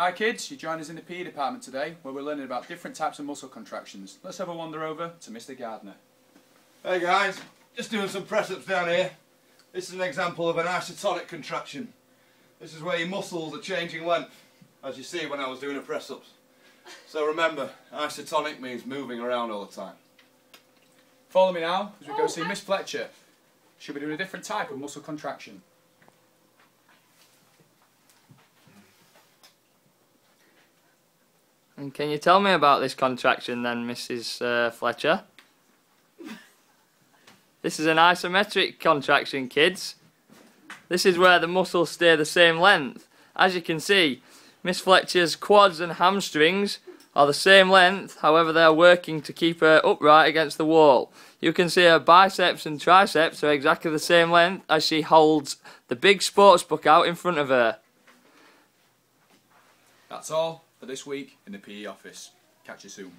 Hi kids, you join us in the PE department today where we're learning about different types of muscle contractions. Let's have a wander over to Mr Gardner. Hey guys, just doing some press ups down here. This is an example of an isotonic contraction. This is where your muscles are changing length, as you see when I was doing the press ups. So remember, isotonic means moving around all the time. Follow me now as we go oh, see Miss Fletcher. She'll be doing a different type of muscle contraction. And can you tell me about this contraction then, Mrs. Uh, Fletcher? This is an isometric contraction, kids. This is where the muscles stay the same length. As you can see, Miss Fletcher's quads and hamstrings are the same length, however they are working to keep her upright against the wall. You can see her biceps and triceps are exactly the same length as she holds the big sports book out in front of her. That's all for this week in the PE office. Catch you soon.